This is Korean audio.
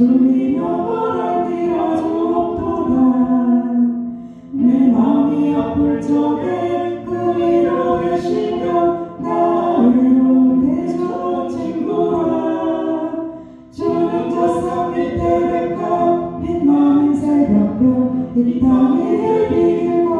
숨이며 바람이라 좋도다. 내 마음이 아플 적에 그리로 계시며 나로 내좋 친구라. 저녁 저상 밑에 백화 빛나는 새벽도 이 땅에 비길 거